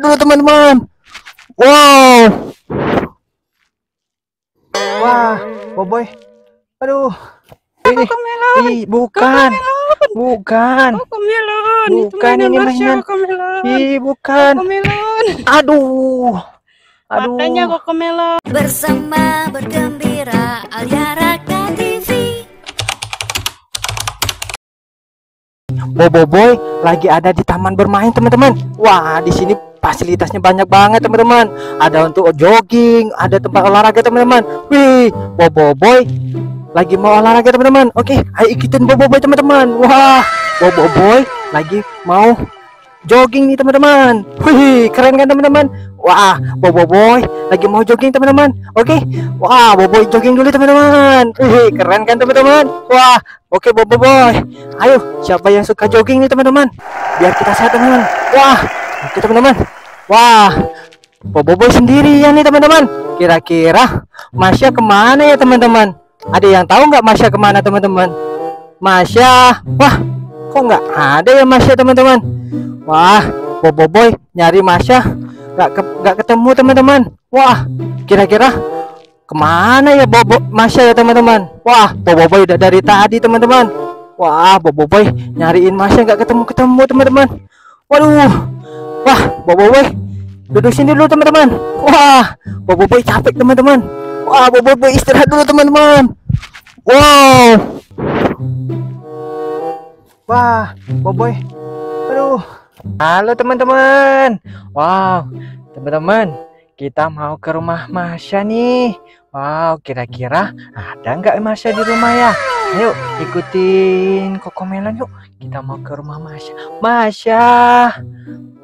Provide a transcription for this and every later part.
istirahat dulu teman-teman. Wow. Wah, Boboy. Aduh. Ini, Kokomelon. ih, bukan. Bukan. Bukan, mainan ini mainan. Kokomelon. Ih, bukan. Kokomelon. Aduh. Aduh. Matanya Kokomelon. Bersama bergembira Alia Raka TV Bobo Boy lagi ada di taman bermain teman-teman. Wah, di sini fasilitasnya banyak banget teman-teman. Ada untuk jogging, ada tempat olahraga teman-teman. Wih, Bobo Boy lagi mau olahraga teman-teman. Oke, ayo ikutin Bobo Boy teman-teman. Wah, Bobo Boy lagi mau jogging nih teman-teman. Wih, keren kan teman-teman? Wah, Bobo Boy lagi mau jogging teman-teman. Oke, wah, Bobo Boy jogging dulu teman-teman. Wih, keren kan teman-teman? Wah, oke Bobo Boy. Ayo, siapa yang suka jogging nih teman-teman? Biar kita sehat teman-teman. Wah, oke teman-teman. Wah, Bobo Boy sendirian nih teman-teman. Kira-kira Masya ke mana ya teman-teman? Ada yang tahu nggak Masya ke mana teman-teman? Masya, wah, kok nggak ada ya Masya teman-teman? Wah, Bobo Boy nyari Masya nggak ke- nggak ketemu teman-teman. Wah, kira-kira ke mana ya Bobo Masya ya teman-teman? Wah, Bobo Boy udah dari tadi teman-teman. Wah, Bobo Boy nyariin Masya nggak ketemu-ketemu teman-teman. Waduh, wah, Bobo Boy duduk sini dulu teman-teman. Wah, Bobo Boy capek teman-teman. Wah, Bobo Boy istirahat dulu teman-teman. Wow. Wah, Bobo Boy. Aduh. Halo teman-teman. Wow, teman-teman, kita mau ke rumah Masya nih. Wow, kira-kira ada nggak Masya di rumah ya? Ayo ikutin Kokomelan yuk. Kita mau ke rumah Masya. Masya,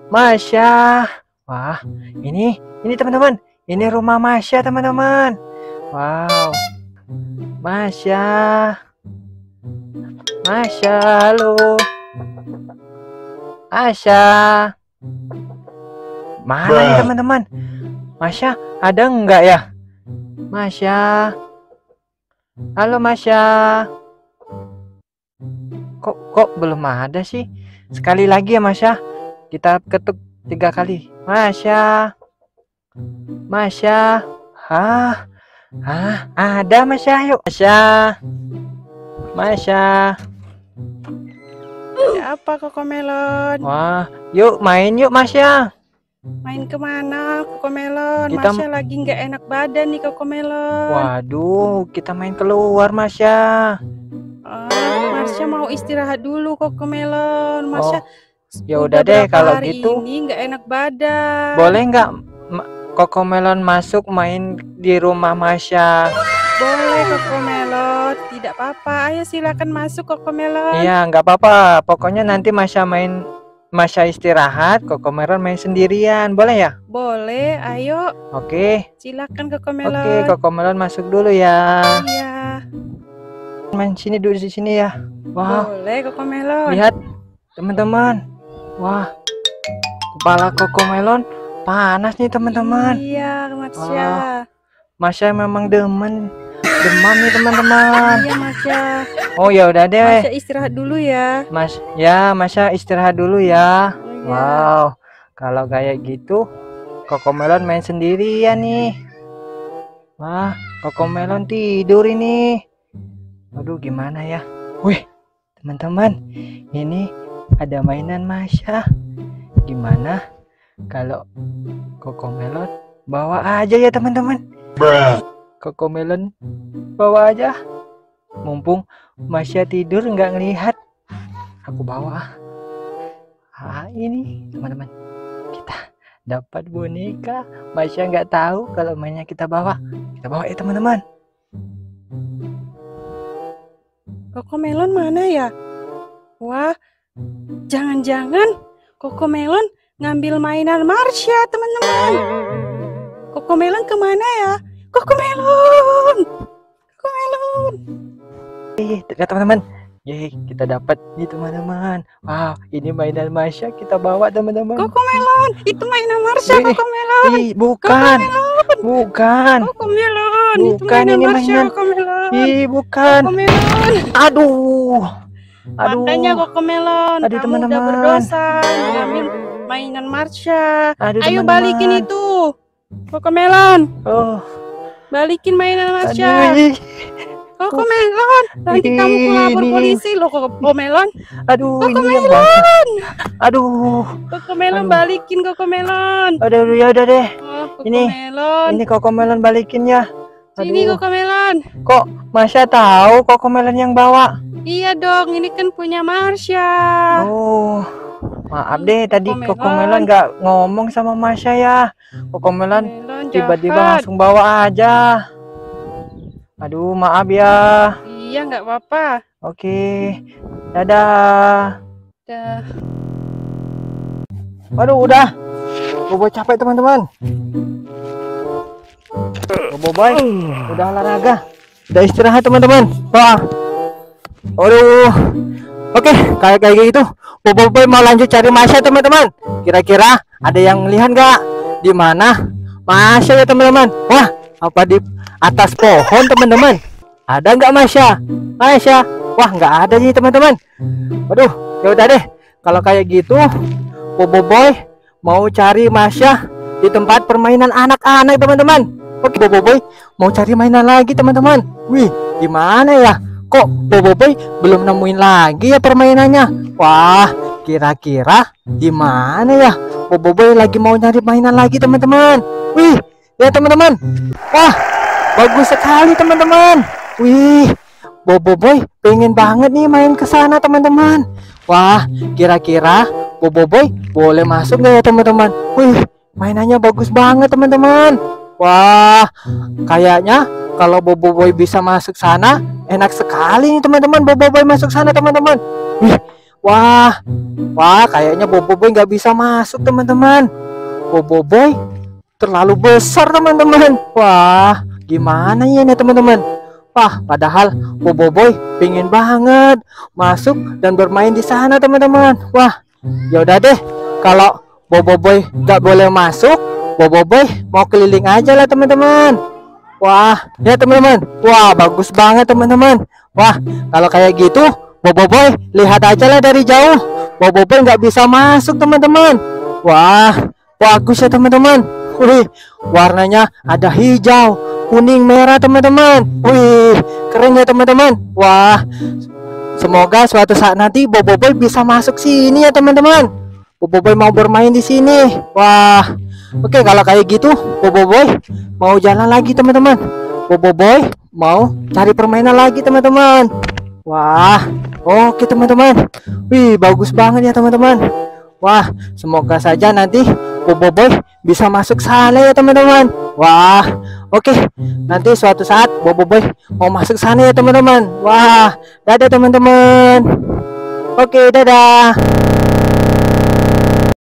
Masya. Wah, ini ini teman-teman. Ini rumah Masya teman-teman. Wow, Masya, Masya, halo. Masya. Mana nih teman-teman? Masya, ada nggak ya? Masya. Halo Masya. Kok kok belum ada sih? Sekali lagi ya Masya. Kita ketuk tiga kali. Masya. Masya. Hah? Hah? Ada Masya, yuk. Masya. Masya. Ya apa Kokomelon? Wah, yuk main yuk Masya. Main ke mana Kokomelon? Kita- Masya lagi nggak enak badan nih Kokomelon. Waduh, kita main keluar Masya. Oh, Marsha mau istirahat dulu Kokomelon. Marsha Ya udah deh kalau hari gitu. Ini nggak enak badan. Boleh nggak Ma- Kokomelon masuk main di rumah Masya? Boleh Kokomelon. Tidak apa-apa. Ayo silakan masuk Kokomelon. Iya, nggak apa-apa. Pokoknya nanti Masya main Masya istirahat, Kokomelon main sendirian. Boleh ya? Boleh. Ayo Oke. silakan Oke, Kokomelon. Kokomelon masuk dulu ya. Iya. Main sini dulu di sini ya. Wah, Boleh Kokomelon. lihat teman-teman. Wah. Kepala Kokomelon panas nih teman-teman. Iya, Marsha. Masya memang demen. Demam nih teman-teman. Iya, Marsha. Oh ya udah deh. Marsha istirahat dulu ya. Mas, ya Masya istirahat dulu ya. Oh, iya. Wow, kalau kayak gitu, Kokomelon main sendirian nih. Wah, Kokomelon tidur ini. Aduh, gimana ya? Wih, teman-teman, ini ada mainan Masya. Gimana kalau Kokomelon bawa aja ya teman-teman? Kokomelon bawa aja. Mumpung Masya tidur nggak ngelihat, aku bawa. Ah ini teman-teman, kita dapat boneka. Masya nggak tahu kalau mainnya kita bawa. Kita bawa ya teman-teman. Kokomelon mana ya? Wah, jangan-jangan Kokomelon ngambil mainan Marsha, teman-teman. Kokomelon ke mana ya? Kokomelon! Kokomelon! Eh, ya teman-teman. Yeay, kita dapat nih teman-teman. Wow, ini mainan Masya kita bawa teman-teman. Kokomelon! Itu mainan Marsha, Eh, Kokomelon! Ih, bukan, bukan. Kokomelon! Itu Bukan, mainan ini Marsha, mainan- Kokomelon! Ih, bukan. Kokomelon! Aduh, aduh. Makanya Kokomelon, Aduh, kamu udah teman-teman. berdosa mengambil mainan Marsha. Aduh, Ayo teman-teman. balikin itu. Kokomelon, Oh, balikin mainan aduh, Marsha. ih. Kokomelon, nanti kamu Ih, lapor ini. polisi loh Kokomelon. aduh, ini yang basah. Aduh, Kokomelon Aduh. balikin Kokomelon. aduh, ya udah deh. Oh, Ini, Kokomelon. Ini kokomelon balikin ya. Sini Aduh, Kokomelon. kok Masya tahu kokomelon yang bawa? Iya dong, ini kan punya Marsha. Oh, maaf deh tadi Kokomelon. kokomelon nggak ngomong sama Masya ya. Kokomelon Kokomelon tiba-tiba langsung bawa aja. Aduh, maaf ya. Iya, nggak apa-apa. Oke, dadah. Dah. Waduh, udah. Bobo capek teman-teman. Bobo boy, udah olahraga. Udah istirahat teman-teman. Wah. Aduh. Oke, kayak kayak gitu. Bobo boy mau lanjut cari Masya teman-teman. Kira-kira ada yang lihat nggak? Di mana Masya ya teman-teman? Wah, apa di atas pohon teman-teman? Ada nggak Masya? Masya? Wah, nggak ada nih teman-teman. Waduh, ya udah deh. Kalau kayak gitu, Bobo Boy mau cari Masya di tempat permainan anak-anak teman-teman. Oke, Bobo Boy mau cari mainan lagi teman-teman. Wih, di mana ya? Kok Bobo Boy belum nemuin lagi ya permainannya? Wah, kira-kira di mana ya? Bobo Boy lagi mau nyari mainan lagi teman-teman. Wih, ya teman-teman. Wah, bagus sekali teman-teman. Wih, Bobo Boy pengen banget nih main ke sana teman-teman. Wah, kira-kira Bobo Boy boleh masuk nggak ya teman-teman? Wih, mainannya bagus banget teman-teman. Wah, kayaknya kalau Bobo Boy bisa masuk sana, enak sekali nih teman-teman. Bobo Boy masuk sana teman-teman. Wah, wah, kayaknya Bobo Boy nggak bisa masuk teman-teman. Bobo Boy terlalu besar teman-teman. Wah, gimana ya nih teman-teman? Wah, padahal Bobo Boy pengen banget masuk dan bermain di sana teman-teman. Wah, ya udah deh. Kalau Bobo Boy nggak boleh masuk, Bobo Boy mau keliling aja lah teman-teman. Wah, ya teman-teman. Wah, bagus banget teman-teman. Wah, kalau kayak gitu, Bobo Boy lihat aja lah dari jauh. Bobo Boy nggak bisa masuk teman-teman. Wah, bagus ya teman-teman. Wih, warnanya ada hijau, kuning, merah teman-teman. Wih, keren ya teman-teman. Wah, semoga suatu saat nanti Bobo Boy bisa masuk sini ya teman-teman. Bobo Boy mau bermain di sini. Wah, oke kalau kayak gitu Bobo Boy mau jalan lagi teman-teman. Bobo Boy mau cari permainan lagi teman-teman. Wah, oke teman-teman. Wih, bagus banget ya teman-teman. Wah, semoga saja nanti Bobo Boy bisa masuk sana ya teman-teman. Wah, oke. Nanti suatu saat Bobo Boy mau masuk sana ya teman-teman. Wah, dadah teman-teman. Oke, dadah.